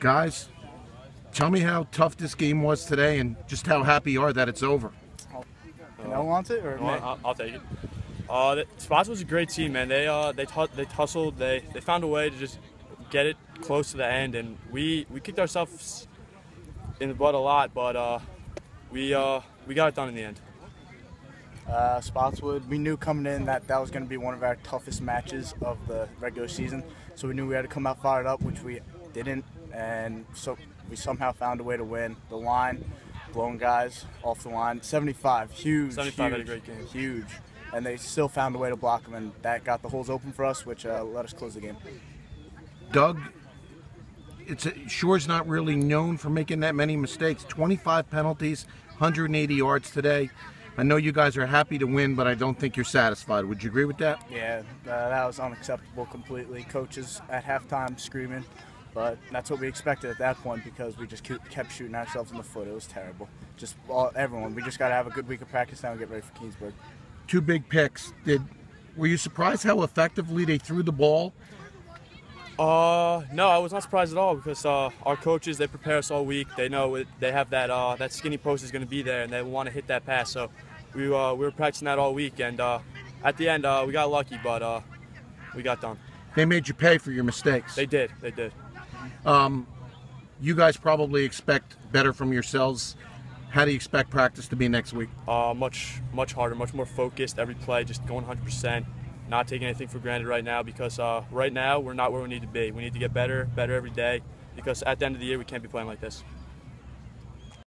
Guys, tell me how tough this game was today and just how happy you are that it's over. Canelo wants it or Well, me? I'll, I'll take it. Uh, the, Spots was a great team, man. They uh, they tu- they tussled. They they found a way to just get it close to the end, and we we kicked ourselves in the butt a lot, but uh, we uh, we got it done in the end. Uh, Spotswood, we knew coming in that that was going to be one of our toughest matches of the regular season. So we knew we had to come out fired up, which we didn't. And so we somehow found a way to win. The line, blown guys off the line. 75, huge. 75 had a huge, great game. Huge. And they still found a way to block them, and that got the holes open for us, which uh, let us close the game. Doug, it's a, Shore's not really known for making that many mistakes. 25 penalties, 180 yards today. I know you guys are happy to win, but I don't think you're satisfied. Would you agree with that? Yeah, uh, that was unacceptable completely. Coaches at halftime screaming, but that's what we expected at that point because we just kept kept shooting ourselves in the foot. It was terrible. Just all, everyone. We just got to have a good week of practice now and get ready for Keansburg. Two big picks. Did were you surprised how effectively they threw the ball? Uh, no, I was not surprised at all because uh, our coaches they prepare us all week. They know it, they have that uh, that skinny post is going to be there, and they want to hit that pass. So we uh, we were practicing that all week, and uh, at the end uh, we got lucky, but uh, we got done. They made you pay for your mistakes. They did, they did. You guys probably expect better from yourselves. How do you expect practice to be next week? Uh, much much harder, much more focused. Every play, just going 100%. Not taking anything for granted right now because uh, right now we're not where we need to be. We need to get better, better every day because at the end of the year we can't be playing like this.